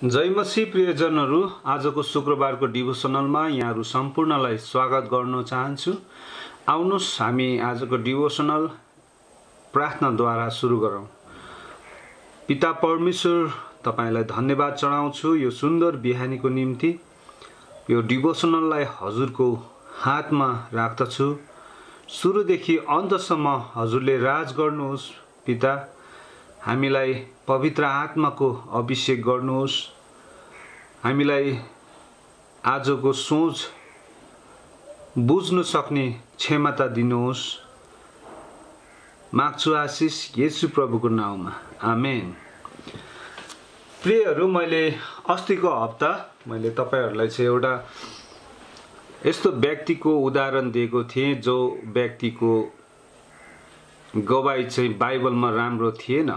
जयमसी प्रियजनहरू। आजको शुक्रबारको डिभोसनलमा यहाँहरू सम्पूर्णलाई स्वागत गर्न चाहन्छु। आउनुहोस् हामी आजको डिभोसनल प्रार्थनाद्वारा सुरु गरौँ। पिता परमेश्वर तपाईँलाई धन्यवाद चढाउँछु यो सुन्दर बिहानीको निम्ति। यो डिभोसनललाई हजुरको हातमा राख्दछु। सुरुदेखि अन्तसम्म हजुरले राज गर्नुहोस् पिता। हामीलाई पवित्र आत्माको अभिषेक गर्नुहोस्। हामीलाई आजको सोच बुझ्न सक्ने क्षमता दिनुहोस्। माग्छु आशिष येसु प्रभुको नाउँमा। आमेन। प्रियहरू मैले अस्तिको हप्ता मैले तपाईँहरूलाई चाहिँ एउटा यस्तो व्यक्तिको उदाहरण दिएको थिएँ जो व्यक्तिको गवाई चाहिँ बाइबलमा राम्रो थिएन।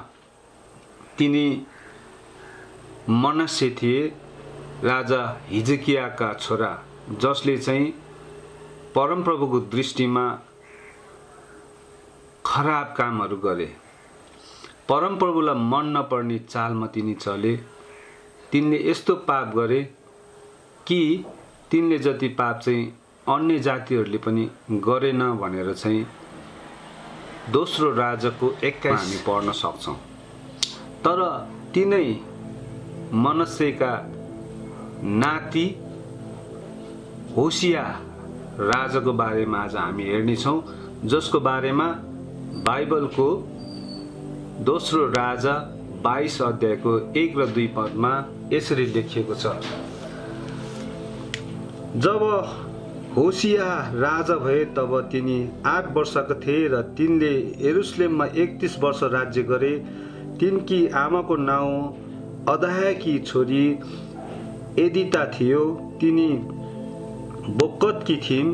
तिनी मनस्य थिए राजा हिजकियाका छोरा जसले चाहिँ परमप्रभुको दृष्टिमा खराब कामहरू गरे। परमप्रभुलाई मन नपर्ने चालमा तिनी चले। तिनले यस्तो पाप गरे कि तिनले जति पाप चाहिँ अन्य जातिहरूले पनि गरेन भनेर चाहिँ दोस्रो राजाको एक्काइस हामी पढ्न सक्छौँ। तर तिनै मनस्यका नाति होसिया राजाको बारेमा आज हामी हेर्नेछौँ जसको बारेमा बाइबलको दोस्रो राजा बाइस अध्यायको एक र दुई पदमा यसरी लेखिएको छ। जब होसिया राजा भए तब तिनी आठ वर्षका थिए र तिनले एरुसलेममा एकतिस वर्ष राज्य गरे। तिनकी आमाको नाउँ अदायकी छोरी एदिता थियो। तिनी बोक्कतकी थिइन्।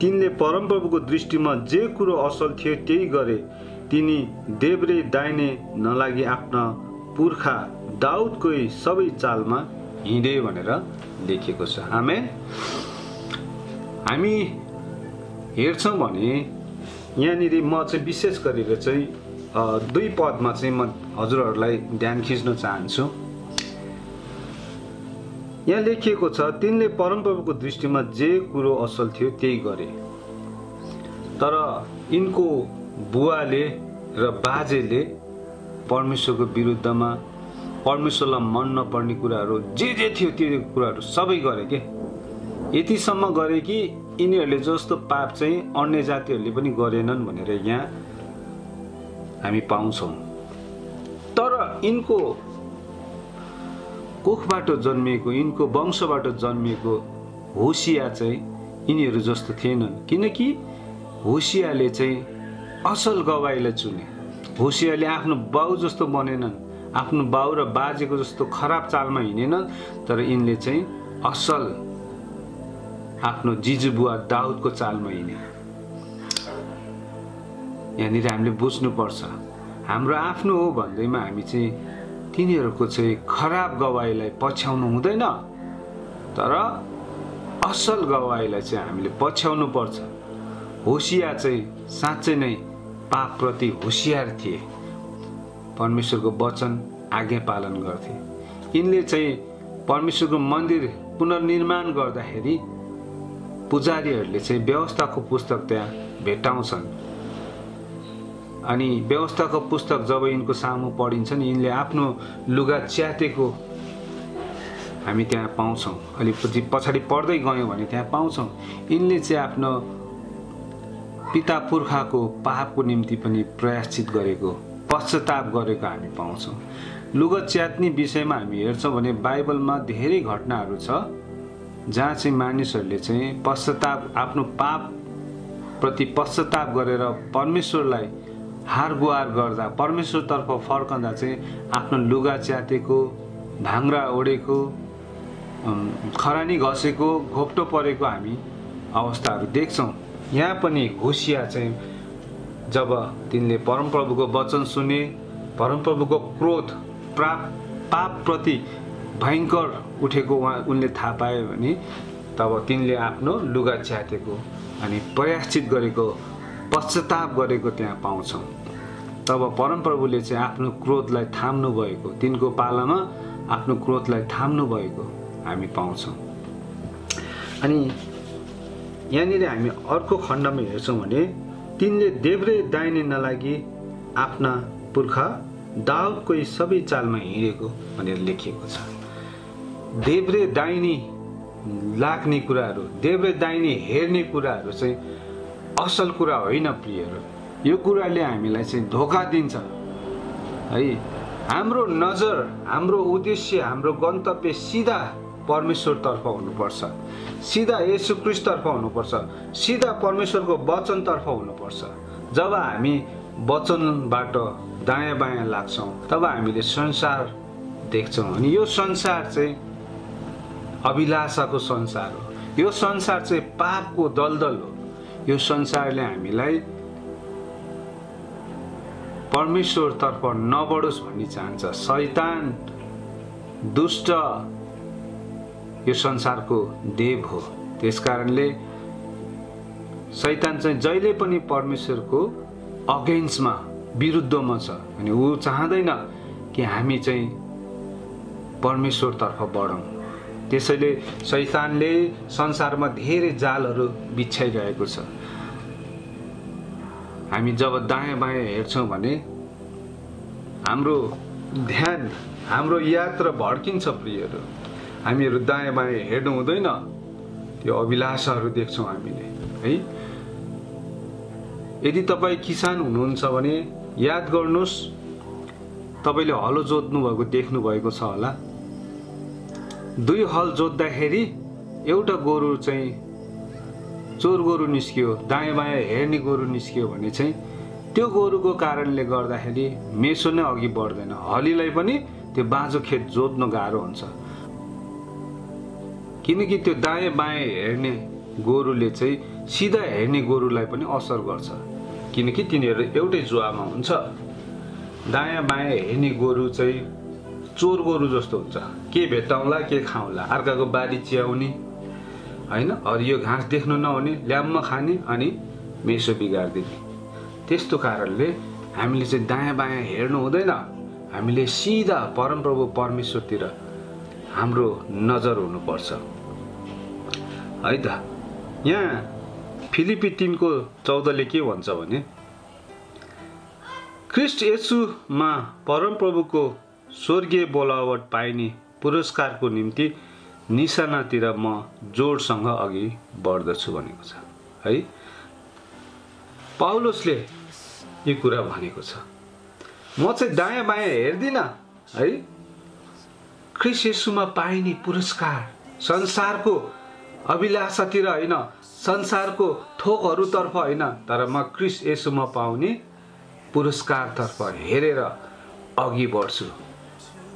तिनले परमप्रभुको दृष्टिमा जे कुरो असल थियो त्यही गरे। तिनी देब्रे दाहिने नलागी आफ्ना पुर्खा दाउदकै सबै चालमा हिँडे भनेर लेखिएको छ। आमे हामी हेर्छौँ भने यहाँनिर म चाहिँ विशेष गरेर चाहिँ दुई पदमा चाहिँ म हजुरहरूलाई ध्यान खिच्न चाहन्छु। यहाँ लेखिएको छ तिनले परमप्रभुको दृष्टिमा जे कुरो असल थियो त्यही गरे। तर यिनको बुवाले र बाजेले परमेश्वरको विरुद्धमा परमेश्वरलाई मन नपर्ने कुराहरू जे जे थियो त्यो कुराहरू सबै गरे के? यतिसम्म गरे कि यिनीहरूले जस्तो पाप चाहिँ अन्य जातिहरूले पनि गरेनन् भनेर यहाँ हामी पाउँछौँ। तर यिनको कोखबाट जन्मिएको यिनको वंशबाट जन्मिएको होसिया चाहिँ यिनीहरू जस्तो थिएनन्। किनकि होसियाले चाहिँ असल गवाईलाई चुने। होसियाले आफ्नो बाउ जस्तो बनेनन् आफ्नो बाउ र बाजेको जस्तो खराब चालमा हिँडेनन् तर यिनले चाहिँ असल आफ्नो जिजु बुवा दाउदको चालमा हिँडे। यहाँनिर हामीले बुझ्नुपर्छ। हाम्रो आफ्नो हो भन्दैमा हामी चाहिँ तिनीहरूको चाहिँ खराब गवाईलाई पछ्याउनु हुँदैन। तर असल गवाईलाई चाहिँ हामीले पछ्याउनु पर्छ होसिया चाहिँ साँच्चै नै पापप्रति होसियार थिए। परमेश्वरको वचन आज्ञा पालन गर्थे। यिनले चाहिँ परमेश्वरको मन्दिर पुनर्निर्माण गर्दाखेरि पुजारीहरूले चाहिँ व्यवस्थाको पुस्तक त्यहाँ भेटाउँछन् अनि व्यवस्थाको पुस्तक जब यिनको सामु पढिन्छ नि यिनले आफ्नो लुगा च्यातेको हामी त्यहाँ पाउँछौँ। अलिकति पछाडि पढ्दै गयौँ भने त्यहाँ पाउँछौँ। यिनले चाहिँ आफ्नो पिता पुर्खाको पापको निम्ति पनि प्रयासित गरेको पश्चाताप गरेको हामी पाउँछौँ। लुगा च्यात्ने विषयमा हामी हेर्छौँ भने बाइबलमा धेरै घटनाहरू छ जहाँ चाहिँ मानिसहरूले चाहिँ पश्चाताप आफ्नो पाप प्रति पश्चाताप गरेर परमेश्वरलाई हार गुहार गर्दा परमेश्वरतर्फ फर्कँदा चाहिँ आफ्नो लुगा च्यातेको भाङ्रा ओढेको खरानी घसेको घोप्टो परेको हामी अवस्थाहरू देख्छौँ। यहाँ पनि होसिया चाहिँ जब तिनले परमप्रभुको वचन सुने परमप्रभुको क्रोध प्राप पापप्रति भयङ्कर उठेको उहाँ उनले थाहा पायो भने तब तिनले आफ्नो लुगा च्यातेको अनि प्रयाश्चित गरेको पश्चाताप गरेको त्यहाँ पाउँछौँ। तब परमप्रभुले चाहिँ आफ्नो क्रोधलाई थाम्नु भएको तिनको पालामा आफ्नो क्रोधलाई थाम्नु भएको हामी पाउँछौँ। अनि यहाँनिर हामी अर्को खण्डमा हेर्छौँ भने तिनले देब्रे दाहिने नलागि आफ्ना पुर्खा दाउदको सबै चालमा हिँडेको भनेर लेखिएको छ। देब्रे दाहिनी लाग्ने कुराहरू देब्रे दाहिने हेर्ने कुराहरू चाहिँ असल कुरा होइन प्रियहरू। यो कुराले हामीलाई चाहिँ धोका दिन्छ। है हाम्रो नजर हाम्रो उद्देश्य हाम्रो गन्तव्य सिधा परमेश्वरतर्फ हुनुपर्छ। सिधा येसुक्रिस्टतर्फ हुनुपर्छ। सिधा परमेश्वरको वचनतर्फ हुनुपर्छ। जब हामी वचनबाट दायाँ बायाँ लाग्छौँ तब हामीले संसार देख्छौँ। अनि यो संसार चाहिँ अभिलाषाको संसार हो। यो संसार चाहिँ पापको दलदल हो। यो संसारले हामीलाई परमेश्वरतर्फ नबढोस् भन्ने चाहन्छ। शैतान दुष्ट यो संसारको देव हो। त्यस कारणले शैतान चाहिँ जहिले पनि परमेश्वरको अगेन्स्टमा विरुद्धमा छ अनि ऊ चाहँदैन कि हामी चाहिँ परमेश्वरतर्फ बढौँ। त्यसैले शैतानले संसारमा धेरै जालहरू बिछ्याइरहेको छ। हामी जब दायाँ बायाँ हेर्छौँ भने हाम्रो ध्यान हाम्रो यात्रा भड्किन्छ प्रियहरू। हामीहरू दायाँ बायाँ हेर्नु हुँदैन। त्यो अभिलाषाहरू देख्छौँ हामीले है? यदि तपाईँ किसान हुनुहुन्छ भने याद गर्नुहोस् तपाईँले हलो जोत्नु भएको देख्नु भएको छ होला। दुई हल जोत्दाखेरि एउटा गोरु चाहिँ चोर गोरु निस्कियो दायाँ बायाँ हेर्ने गोरु निस्कियो भने चाहिँ त्यो गोरुको कारणले गर्दाखेरि मेसो नै अघि बढ्दैन। हलीलाई पनि त्यो बाँझो खेत जोत्न गाह्रो हुन्छ। किनकि त्यो दायाँ बायाँ हेर्ने गोरुले चाहिँ सिधा हेर्ने गोरुलाई पनि असर गर्छ। किनकि तिनीहरू एउटै जुवामा हुन्छ। दायाँ बायाँ हेर्ने गोरु चाहिँ चोर गोरु जस्तो हुन्छ। के भेट्टाउँला के खाउँला। अर्काको बारी च्याउने। होइन? हरियो घाँस देख्नु नहुने ल्याम्म खाने अनि मेसो बिगारिदिने त्यस्तो कारणले हामीले चाहिँ दायाँ बायाँ हेर्नु हुँदैन। हामीले सिधा परमप्रभु परमेश्वरतिर हाम्रो नजर हुनुपर्छ। है त? यहाँ फिलिपी तिनको चौधले के भन्छ भने क्रिस्ट यसुमा परमप्रभुको स्वर्गीय बोलावट पाइने पुरस्कारको निम्ति निशानातिर म जोडसँग अघि बढ्दछु भनेको छ। है? पाउलोसले यो कुरा भनेको छ। म चाहिँ दायाँ बायाँ हेर्दिनँ है? क्रिस यसुमा पाइने पुरस्कार संसारको अभिलाषातिर होइन संसारको थोकहरूतर्फ होइन तर म क्रिस यसुमा पाउने पुरस्कारतर्फ हेरेर अघि बढ्छु।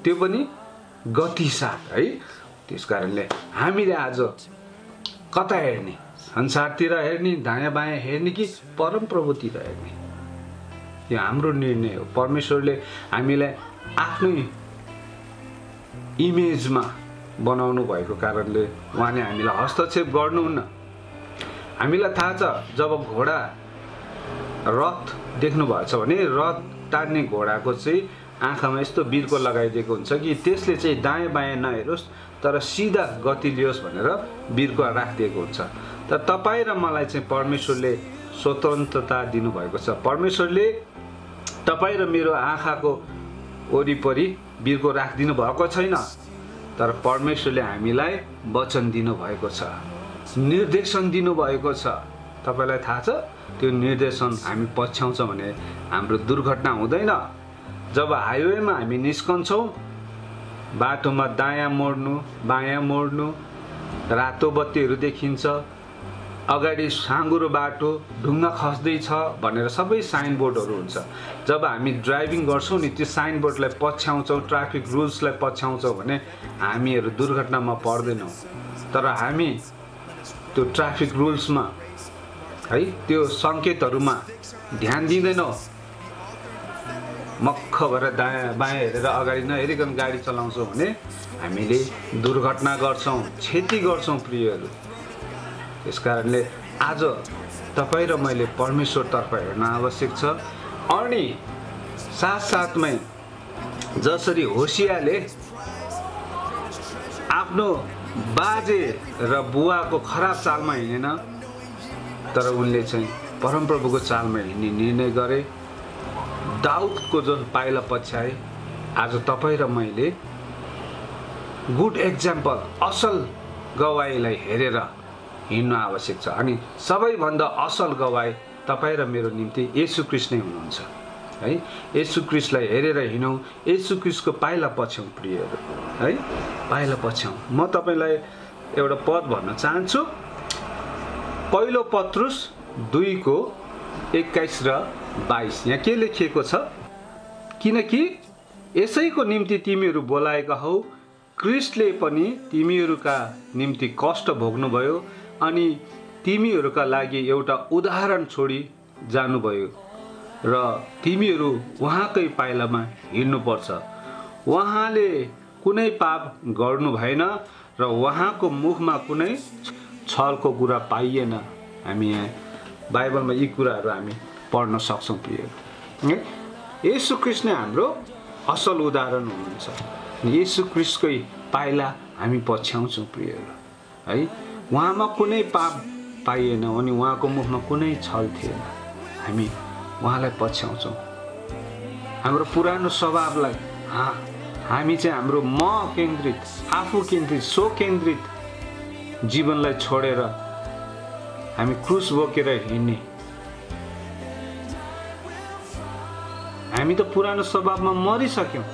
त्यो पनि गति साथ है? त्यस कारणले हामीले आज कता हेर्ने? संसारतिर हेर्ने दायाँ बायाँ हेर्ने कि परमप्रभुतिर हेर्ने? यो हाम्रो निर्णय हो। परमेश्वरले हामीलाई आफ्नै इमेजमा बनाउनु भएको कारणले उहाँले हामीलाई हस्तक्षेप गर्नुहुन्न। हामीलाई थाहा छ जब घोडा रथ देख्नुभएको छ भने रथ तान्ने घोडाको चाहिँ आँखामा यस्तो बिर्को लगाइदिएको हुन्छ कि त्यसले चाहिँ दायाँ बायाँ नहेरोस् तर सिधा गति लियोस् भनेर बिर्को राखिदिएको हुन्छ। तर तपाईँ र मलाई चाहिँ परमेश्वरले स्वतन्त्रता दिनुभएको छ। परमेश्वरले तपाईँ र मेरो आँखाको वरिपरि बिर्को राखिदिनु भएको छैन तर परमेश्वरले हामीलाई वचन दिनुभएको छ निर्देशन दिनुभएको छ। तपाईँलाई थाहा छ? त्यो निर्देशन हामी पछ्याउँछ भने हाम्रो दुर्घटना हुँदैन। जब हाइवेमा हामी निस्कन्छौँ बाटोमा दायाँ मोड्नु बायाँ मोड्नु रातो बत्तीहरू देखिन्छ अगाडि साँगुरो बाटो ढुङ्गा खस्दैछ भनेर सबै साइनबोर्डहरू हुन्छ। जब हामी ड्राइभिङ गर्छौँ नि त्यो साइनबोर्डलाई पछ्याउँछौँ ट्राफिक रुल्सलाई पछ्याउँछौँ भने हामीहरू दुर्घटनामा पर्दैनौँ। तर हामी त्यो ट्राफिक रुल्समा है त्यो सङ्केतहरूमा ध्यान दिँदैनौँ। मक्ख भएर दायाँ बायाँ हेरेर अगाडि नहेरिकन गाडी चलाउँछौँ भने हामीले दुर्घटना गर्छौँ क्षति गर्छौँ प्रियहरू। त्यस कारणले आज तपाईँ र मैले परमेश्वरतर्फ हेर्न आवश्यक छ। अनि साथसाथमै जसरी होसियाले आफ्नो बाजे र बुवाको खराब चालमा हिँडेन तर उनले चाहिँ परमप्रभुको चालमा हिँड्ने निर्णय गरे। दाउदको जो पाइला पछ्याए आज तपाईँ र मैले गुड एक्जाम्पल असल गवाईलाई हेरेर हिँड्नु आवश्यक छ। अनि सबैभन्दा असल गवाई तपाईँ र मेरो निम्ति यसु कृष्ण नै हुनुहुन्छ। है यसु क्रिस्टलाई हेरेर हिँडौँ यसु क्रिस्टको पाइला पछ्यौँ प्रियहरू। है पाइला पछ्यौँ म तपाईँलाई एउटा पद भन्न चाहन्छु। पहिलो पत्रुस दुईको एक्काइस र बाइस। यहाँ के लेखिएको छ? किनकि यसैको निम्ति तिमीहरू बोलाएका हौ क्रिस्टले पनि तिमीहरूका निम्ति कष्ट भोग्नुभयो अनि तिमीहरूका लागि एउटा उदाहरण छोडी जानुभयो र तिमीहरू उहाँकै पाइलामा हिँड्नुपर्छ। उहाँले कुनै पाप गर्नु भएन र उहाँको मुखमा कुनै छलको कुरा पाइएन। हामी यहाँ बाइबलमा यी कुराहरू हामी पढ्न सक्छौँ प्रिय। यसु कृष्ण हाम्रो असल उदाहरण हुनुहुन्छ। यसु क्रिस्टकै पाइला हामी पछ्याउँछौँ प्रियहरू है? उहाँमा कुनै पाप पाइएन अनि उहाँको मुखमा कुनै छल थिएन। हामी उहाँलाई पछ्याउँछौँ। हाम्रो पुरानो स्वभावलाई हामी चाहिँ हाम्रो म केन्द्रित आफू केन्द्रित सो केन्द्रित जीवनलाई छोडेर हामी क्रुस बोकेर हिँड्ने हामी त पुरानो स्वभावमा मरिसक्यौँ।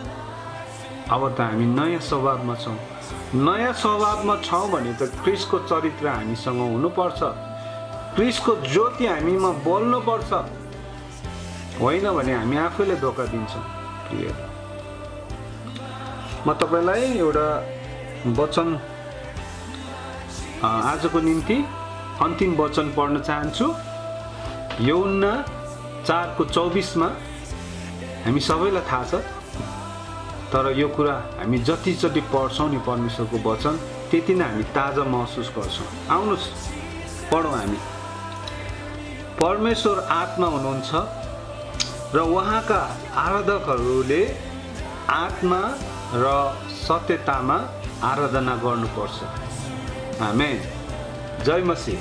अब त हामी नयाँ स्वभावमा छौँ। नयाँ स्वभावमा छौँ भने त क्रिसको चरित्र हामीसँग हुनुपर्छ। क्रिसको ज्योति हामीमा बोल्नुपर्छ। होइन भने हामी आफैले धोका दिन्छौँ। प्रिय। म तपाईँलाई एउटा वचन आजको निम्ति अन्तिम वचन पढ्न चाहन्छु। यौना चारको चौबिसमा हामी सबैलाई थाहा छ। तर यो कुरा हामी जति जति पढ्छौँ नि परमेश्वरको वचन त्यति नै हामी ताजा महसुस गर्छौँ। आउनुहोस् पढौँ हामी। परमेश्वर आत्मा हुनुहुन्छ र उहाँका आराधकहरूले आत्मा र सत्यतामा आराधना गर्नुपर्छ। हामी जय मसी